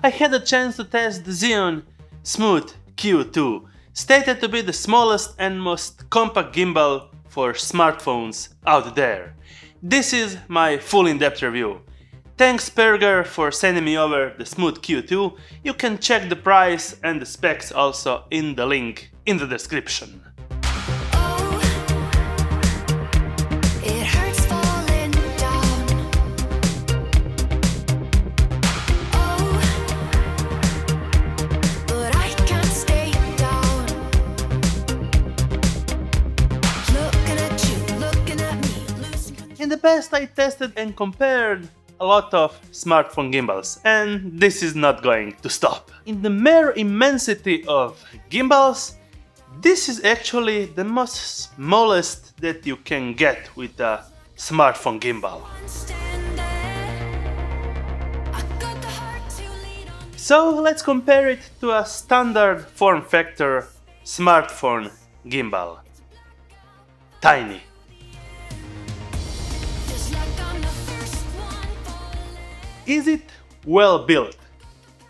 I had a chance to test the Zhiyun Smooth Q2, stated to be the smallest and most compact gimbal for smartphones out there. This is my full in-depth review. Thanks Pergear for sending me over the Smooth Q2, you can check the price and the specs also in the link in the description. The past I tested and compared a lot of smartphone gimbals and this is not going to stop. In the mere immensity of gimbals, this is actually the most smallest that you can get with a smartphone gimbal. So let's compare it to a standard form factor smartphone gimbal. Tiny. Is it well built?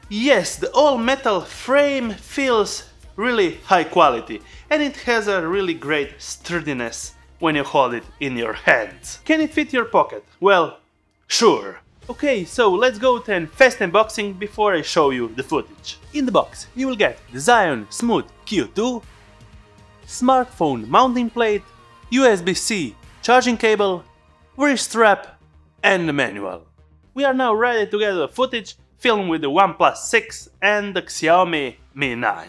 Yes, the all metal frame feels really high quality and it has a really great sturdiness when you hold it in your hands. Can it fit your pocket? Well, sure. Okay, so let's go to a fast unboxing before I show you the footage. In the box you will get the Zhiyun Smooth Q2, smartphone mounting plate, USB-C charging cable, wrist strap and the manual. We are now ready to get the footage filmed with the OnePlus 6 and the Xiaomi Mi 9.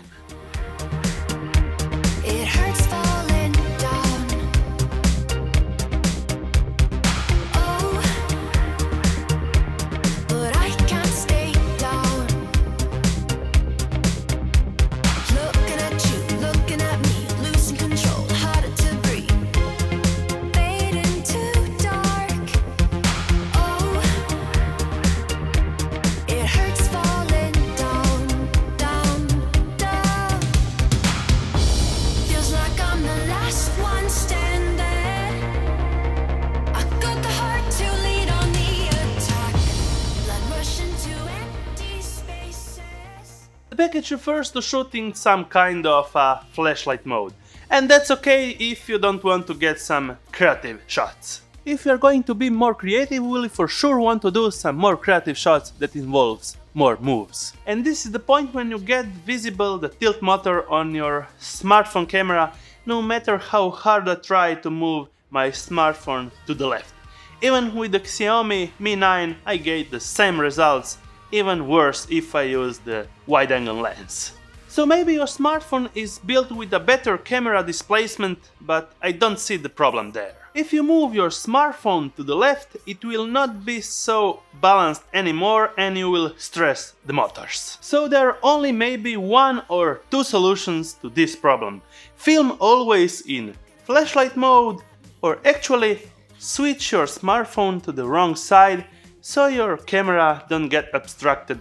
Package refers to shooting some kind of uh, flashlight mode. And that's okay if you don't want to get some creative shots. If you're going to be more creative, will for sure want to do some more creative shots that involves more moves. And this is the point when you get visible the tilt motor on your smartphone camera, no matter how hard I try to move my smartphone to the left. Even with the Xiaomi Mi 9 I get the same results even worse if I use the wide-angle lens. So maybe your smartphone is built with a better camera displacement, but I don't see the problem there. If you move your smartphone to the left, it will not be so balanced anymore and you will stress the motors. So there are only maybe one or two solutions to this problem. Film always in flashlight mode or actually switch your smartphone to the wrong side so your camera don't get obstructed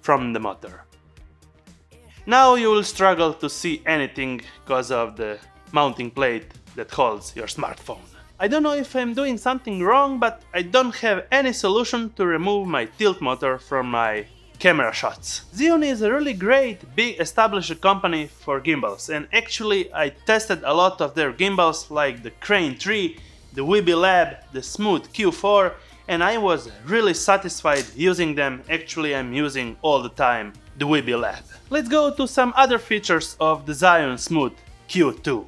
from the motor. Now you will struggle to see anything because of the mounting plate that holds your smartphone. I don't know if I'm doing something wrong, but I don't have any solution to remove my tilt motor from my camera shots. Zhiyun is a really great, big established company for gimbals and actually I tested a lot of their gimbals like the Crane 3, the Weebill Lab, the Smooth Q4 and I was really satisfied using them, actually I'm using all the time the Weebill Lab. Let's go to some other features of the Zhiyun Smooth Q2.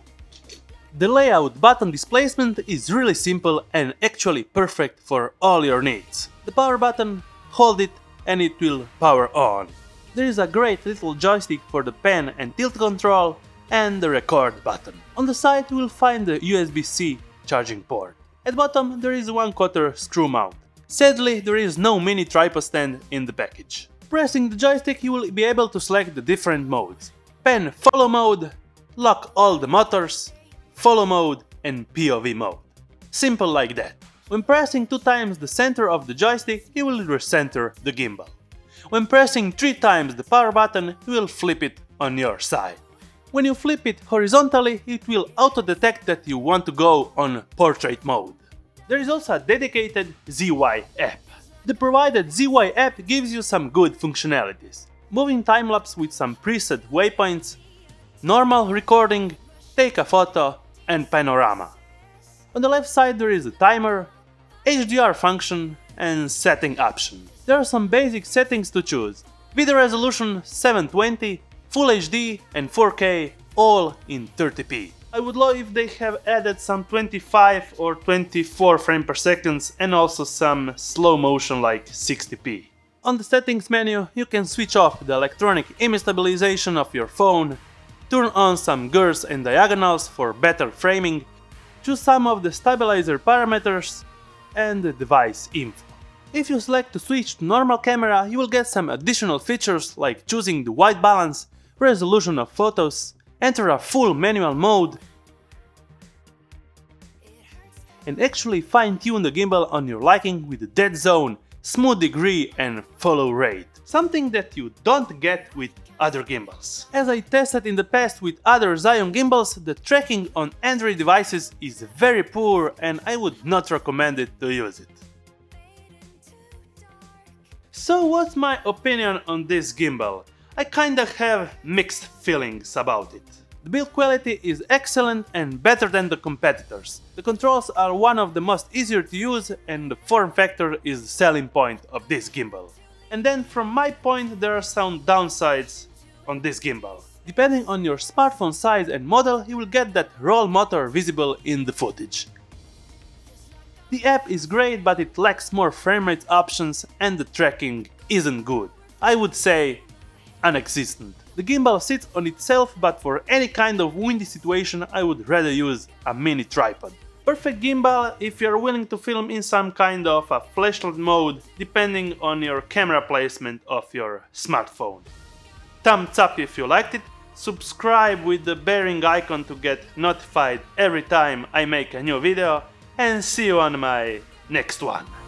The layout button displacement is really simple and actually perfect for all your needs. The power button, hold it and it will power on. There is a great little joystick for the pan and tilt control and the record button. On the side you will find the USB-C charging port. At bottom there is one quarter screw mount. Sadly, there is no mini tripod stand in the package. Pressing the joystick you will be able to select the different modes. Pan follow mode, lock all the motors, follow mode and POV mode. Simple like that. When pressing two times the center of the joystick, you will recenter the gimbal. When pressing three times the power button, you will flip it on your side. When you flip it horizontally, it will auto-detect that you want to go on portrait mode. There is also a dedicated ZY app. The provided ZY app gives you some good functionalities. Moving time-lapse with some preset waypoints, normal recording, take a photo, and panorama. On the left side there is a timer, HDR function, and setting option. There are some basic settings to choose. Video resolution 720, Full HD and 4K all in 30p. I would love if they have added some 25 or 24 frame per seconds and also some slow motion like 60p. On the settings menu you can switch off the electronic image stabilization of your phone, turn on some GURs and diagonals for better framing, choose some of the stabilizer parameters and the device info. If you select to switch to normal camera, you will get some additional features like choosing the white balance, resolution of photos, enter a full manual mode, and actually fine-tune the gimbal on your liking with the dead zone, smooth degree and follow rate. Something that you don't get with other gimbals. As I tested in the past with other Zhiyun gimbals, the tracking on Android devices is very poor and I would not recommend it to use it. So what's my opinion on this gimbal? I kinda have mixed feelings about it. The build quality is excellent and better than the competitors. The controls are one of the most easier to use and the form factor is the selling point of this gimbal. And then from my point there are some downsides on this gimbal. Depending on your smartphone size and model, you will get that roll motor visible in the footage. The app is great but it lacks more framerate options and the tracking isn't good. I would say unexistent. The gimbal sits on itself but for any kind of windy situation I would rather use a mini tripod. Perfect gimbal if you're willing to film in some kind of a flashlight mode depending on your camera placement of your smartphone. Thumbs up if you liked it, subscribe with the bearing icon to get notified every time I make a new video and see you on my next one.